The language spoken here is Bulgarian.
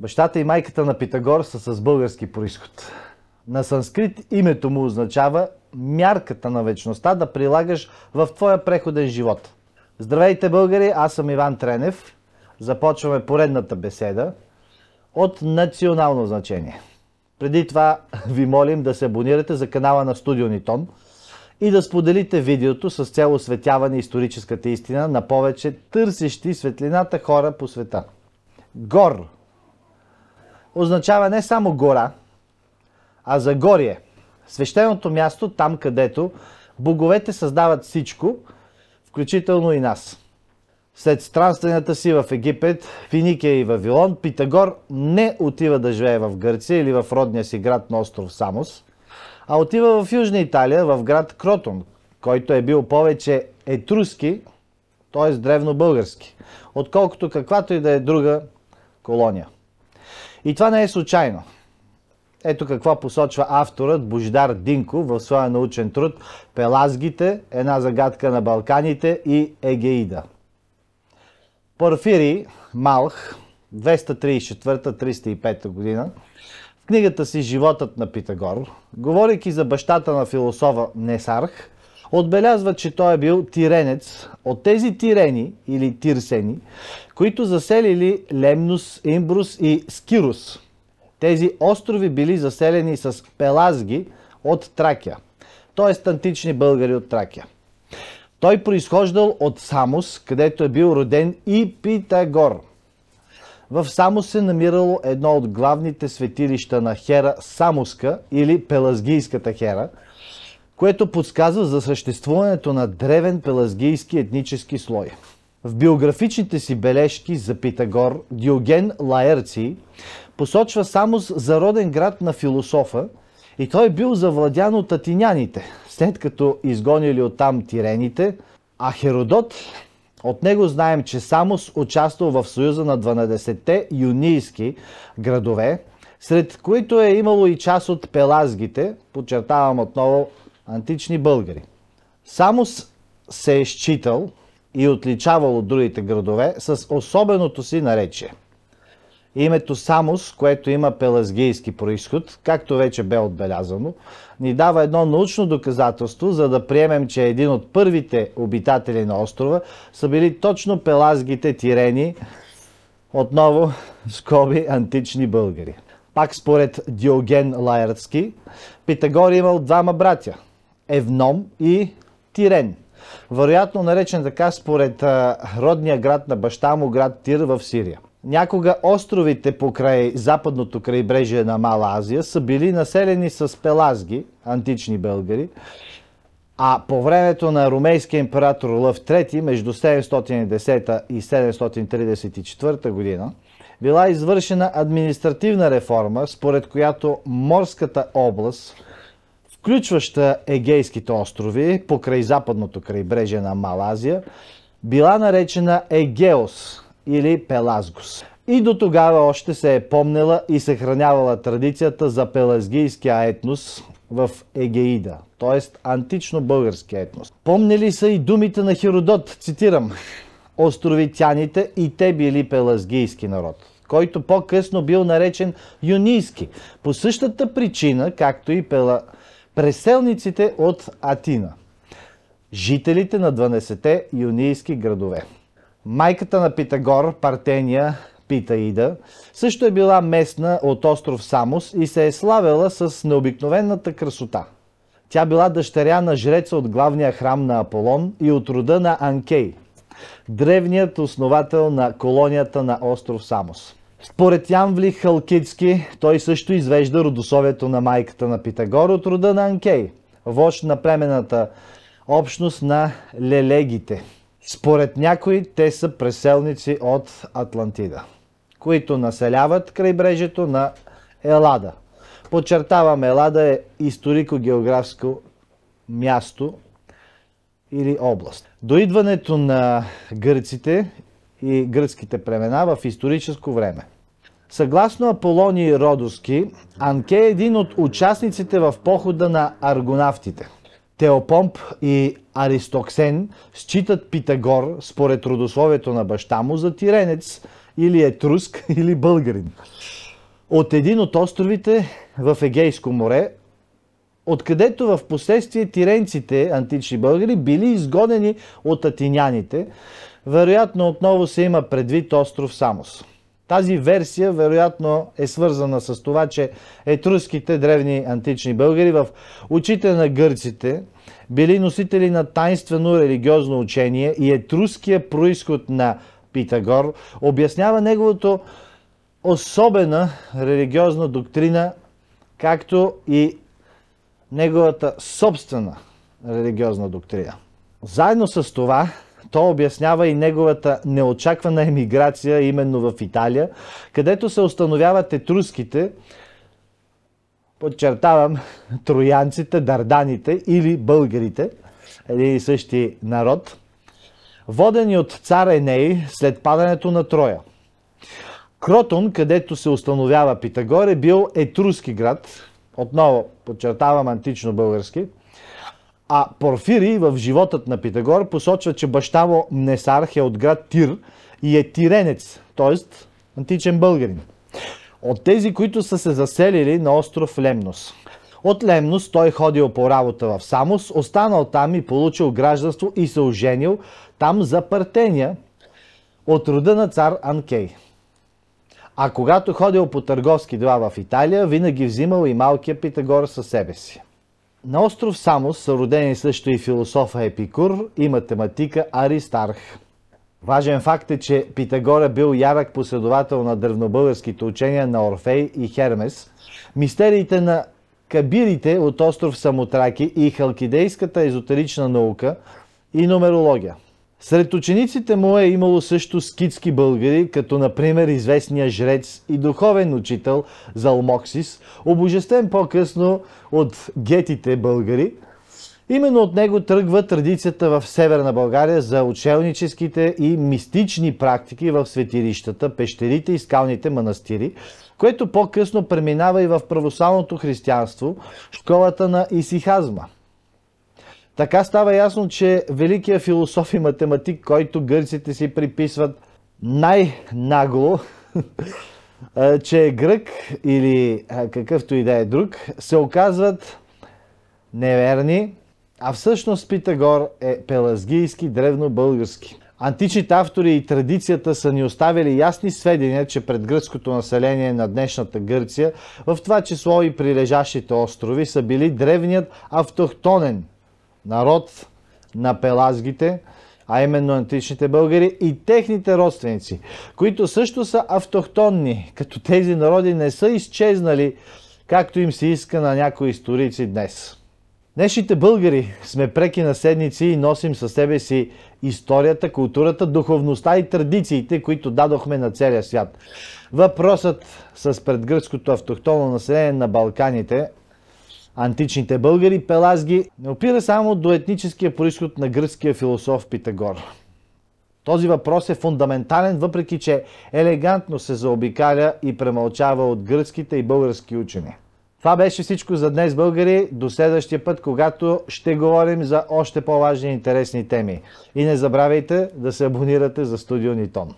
Бащата и майката на Питагор са с български происход. На санскрит името му означава мярката на вечността да прилагаш в твоя преходен живот. Здравейте, българи! Аз съм Иван Тренев. Започваме поредната беседа от национално значение. Преди това ви молим да се абонирате за канала на Студио Нитон и да споделите видеото с цел осветяване историческата истина на повече търсещи светлината хора по света. Гор означава не само гора, а Загорие. Свещеното място там, където боговете създават всичко, включително и нас. След странствената си в Египет, Финикия и Вавилон, Питагор не отива да живее в Гърция или в родния си град на остров Самос, а отива в Южна Италия, в град Кротон, който е бил повече етруски, т.е. древно български, отколкото каквато и да е друга колония. И това не е случайно. Ето какво посочва авторът Божидар Динко в своя научен труд Пелазгите, една загадка на Балканите и Егеида. Порфирий Малх, 234-305 година, в книгата си Животът на Питагор, говорейки за бащата на философа Несарх, отбелязва, че той е бил тиренец от тези тирени или тирсени, които заселили Лемнус, Имбрус и Скирус. Тези острови били заселени с пелазги от Тракия, т.е. антични българи от Тракия. Той произхождал от Самос, където е бил роден и Питагор. В Самос се намирало едно от главните светилища на Хера Самоска или Пелазгийската Хера, което подсказва за съществуването на древен пелазгийски етнически слой. В биографичните си бележки за Питагор Диоген Лаерци посочва Самос за роден град на философа и той бил завладян от атиняните, след като изгонили оттам тирените, а Херодот от него знаем, че Самос участвал в съюза на 12-те юнийски градове, сред които е имало и част от пелазгите, подчертавам отново, антични българи. Самос се е считал и отличавал от другите градове с особеното си наречие. Името Самос, което има пелазгийски происход, както вече бе отбелязано, ни дава едно научно доказателство, за да приемем, че един от първите обитатели на острова са били точно пелазгите тирени, отново скоби антични българи. Пак според Диоген Лаерцки, Питагор имал двама братя – Евном и Тирен. Вероятно наречен така според родния град на баща му, град Тир в Сирия. Някога островите покрай западното крайбрежие на Мала Азия са били населени с пелазги, антични българи, а по времето на румейския император Лъв III между 710 и 734 година била извършена административна реформа, според която морската област, включваща Егейските острови покрай западното крайбрежие на Малазия, била наречена Егеос – или Пелазгус. И до тогава още се е помнела и съхранявала традицията за пелазгийския етнос в Егеида, т.е. антично български етнос. Помнили са и думите на Херодот, цитирам, островитяните и те били пелазгийски народ, който по-късно бил наречен юнийски, по същата причина, както и пела... преселниците от Атина, жителите на 12-те юнийски градове. Майката на Питагор, Партения, Питаида, също е била местна от остров Самос и се е славила с необикновената красота. Тя била дъщеря на жреца от главния храм на Аполон и от рода на Анкей, древният основател на колонията на остров Самос. Според Янвли Халкидски, той също извежда родословието на майката на Питагор от рода на Анкей, вожд на племената общност на лелегите – според някои те са преселници от Атлантида, които населяват крайбрежието на Елада. Подчертавам, Елада е историко-географско място или област. До идването на гърците и гръцките племена в историческо време. Съгласно Аполоний Родоски, Анке е един от участниците в похода на аргонавтите – Теопомп и Аристоксен считат Питагор, според родословието на баща му, за тиренец или етруск, или българин. От един от островите в Егейско море, откъдето в последствие тиренците, антични българи, били изгонени от атиняните. Вероятно отново се има предвид остров Самос. Тази версия вероятно е свързана с това, че етруските древни антични българи в очите на гърците били носители на тайнствено религиозно учение и етруския происход на Питагор обяснява неговото особена религиозна доктрина, както и неговата собствена религиозна доктрина. Заедно с това, то обяснява и неговата неочаквана емиграция именно в Италия, където се установяват етруските, подчертавам, троянците, дарданите или българите, един и същи народ, водени от цар Еней след падането на Троя. Кротон, където се установява Питагор, е бил етруски град, отново подчертавам антично български, а Порфирий в животът на Питагор посочва, че баща му Несарх е от град Тир и е тиренец, т.е. античен българин. От тези, които са се заселили на остров Лемнос. От Лемнос той ходил по работа в Самос, останал там и получил гражданство и се оженил там за партения от рода на цар Анкей. А когато ходил по търговски дела в Италия, винаги взимал и малкия Питагор със себе си. На остров Самос са родени също и философа Епикур и математика Аристарх. Важен факт е, че Питагор е бил ярък последовател на древнобългарските учения на Орфей и Хермес, мистериите на кабирите от остров Самотраки и халкидейската езотерична наука и нумерология – сред учениците му е имало също скитски българи, като например известния жрец и духовен учител Залмоксис, обожестен по-късно от гетите българи. Именно от него тръгва традицията в Северна България за учелническите и мистични практики в светилищата, пещерите и скалните манастири, което по-късно преминава и в православното християнство, школата на Исихазма – така става ясно, че великият философ и математик, който гърците си приписват най-нагло, че е грък или какъвто и да е друг, се оказват неверни, а всъщност Питагор е пелазгийски, древно-български. Античните автори и традицията са ни оставили ясни сведения, че пред гръцкото население на днешната Гърция, в това число и прилежащите острови, са били древният автохтонен народ на пелазгите, а именно античните българи и техните родственици, които също са автохтонни, като тези народи не са изчезнали, както им се иска на някои историци днес. Днешните българи сме преки наседници и носим със себе си историята, културата, духовността и традициите, които дадохме на целия свят. Въпросът с предгръцкото автохтонно население на Балканите античните българи, Пелазги, не опира само до етническия происход на гръцкия философ Питагор. Този въпрос е фундаментален, въпреки че елегантно се заобикаля и премълчава от гръцките и български учени. Това беше всичко за днес, българи. До следващия път, когато ще говорим за още по-важни и интересни теми. И не забравяйте да се абонирате за Студио Нитон.